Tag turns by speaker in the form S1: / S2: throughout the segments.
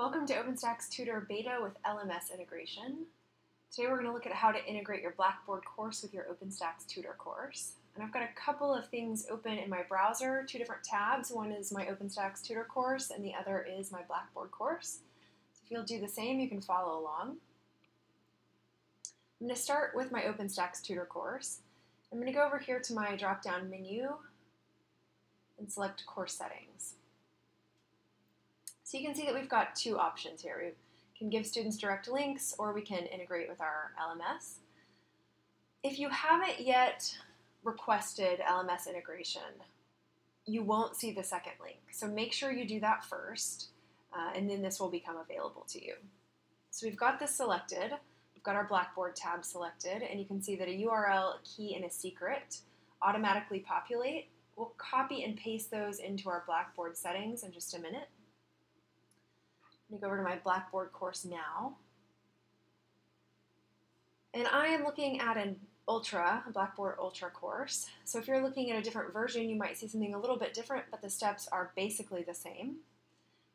S1: Welcome to OpenStax Tutor Beta with LMS integration. Today we're going to look at how to integrate your Blackboard course with your OpenStax Tutor course. And I've got a couple of things open in my browser, two different tabs. One is my OpenStax Tutor course and the other is my Blackboard course. So if you'll do the same, you can follow along. I'm going to start with my OpenStax Tutor course. I'm going to go over here to my drop-down menu and select Course Settings. So you can see that we've got two options here. We can give students direct links or we can integrate with our LMS. If you haven't yet requested LMS integration, you won't see the second link. So make sure you do that first uh, and then this will become available to you. So we've got this selected. We've got our Blackboard tab selected and you can see that a URL, key, and a secret automatically populate. We'll copy and paste those into our Blackboard settings in just a minute. I'm going to go over to my Blackboard course now. And I am looking at an Ultra, a Blackboard Ultra course. So if you're looking at a different version, you might see something a little bit different, but the steps are basically the same.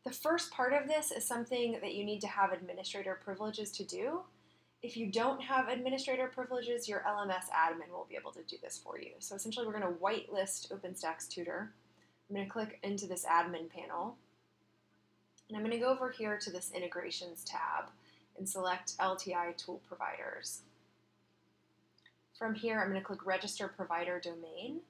S1: The first part of this is something that you need to have administrator privileges to do. If you don't have administrator privileges, your LMS admin will be able to do this for you. So essentially, we're going to whitelist OpenStax Tutor. I'm going to click into this admin panel. And I'm going to go over here to this Integrations tab and select LTI Tool Providers. From here, I'm going to click Register Provider Domain.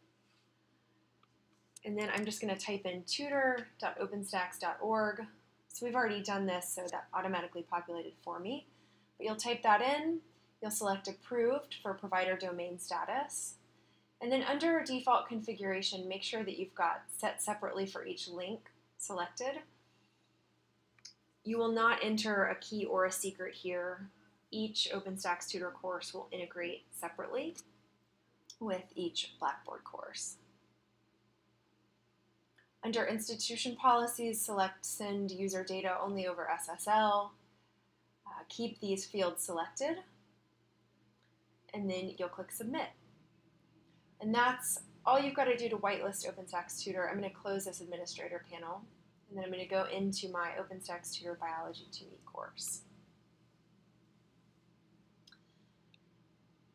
S1: And then I'm just going to type in tutor.openstax.org. So we've already done this, so that automatically populated for me. But you'll type that in, you'll select Approved for Provider Domain Status. And then under Default Configuration, make sure that you've got set separately for each link selected. You will not enter a key or a secret here. Each OpenStax Tutor course will integrate separately with each Blackboard course. Under Institution Policies, select Send User Data Only over SSL. Uh, keep these fields selected, and then you'll click Submit. And that's all you've got to do to whitelist OpenStax Tutor. I'm going to close this administrator panel. And then I'm going to go into my OpenStax Tutor Biology 2E course.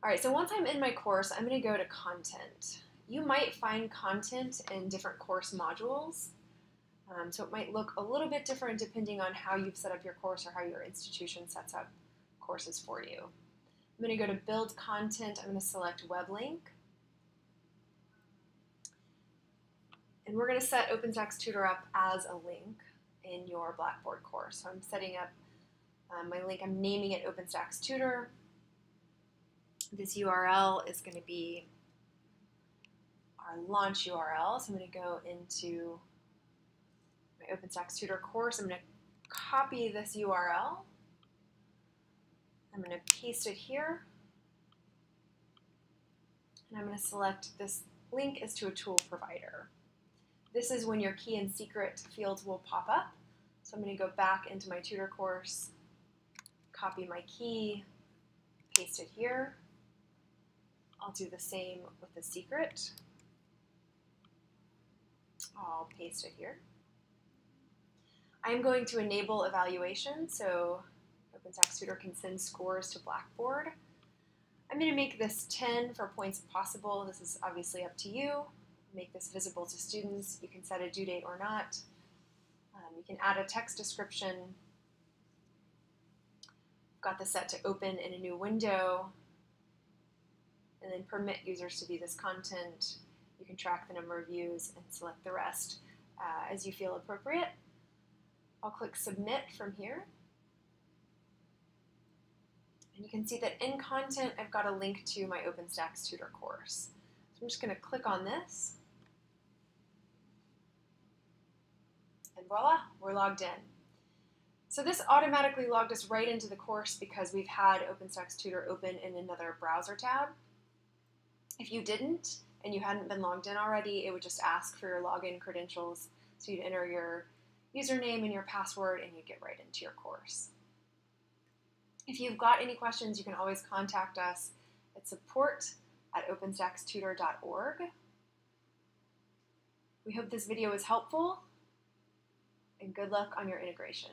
S1: All right, so once I'm in my course, I'm going to go to content. You might find content in different course modules. Um, so it might look a little bit different depending on how you've set up your course or how your institution sets up courses for you. I'm going to go to build content. I'm going to select web link. And we're going to set OpenStax Tutor up as a link in your Blackboard course. So I'm setting up um, my link, I'm naming it OpenStax Tutor. This URL is going to be our launch URL. So I'm going to go into my OpenStax Tutor course. I'm going to copy this URL. I'm going to paste it here. And I'm going to select this link is to a tool provider. This is when your key and secret fields will pop up. So I'm going to go back into my tutor course, copy my key, paste it here. I'll do the same with the secret. I'll paste it here. I'm going to enable evaluation, so OpenStax Tutor can send scores to Blackboard. I'm going to make this 10 for points possible. This is obviously up to you make this visible to students. You can set a due date or not. Um, you can add a text description. I've got this set to open in a new window. And then permit users to view this content. You can track the number of views and select the rest uh, as you feel appropriate. I'll click Submit from here. And you can see that in content, I've got a link to my OpenStax tutor course. So I'm just going to click on this. and voila, we're logged in. So this automatically logged us right into the course because we've had OpenStax Tutor open in another browser tab. If you didn't and you hadn't been logged in already, it would just ask for your login credentials. So you'd enter your username and your password and you'd get right into your course. If you've got any questions, you can always contact us at support at openstaxtutor.org. We hope this video was helpful and good luck on your integration.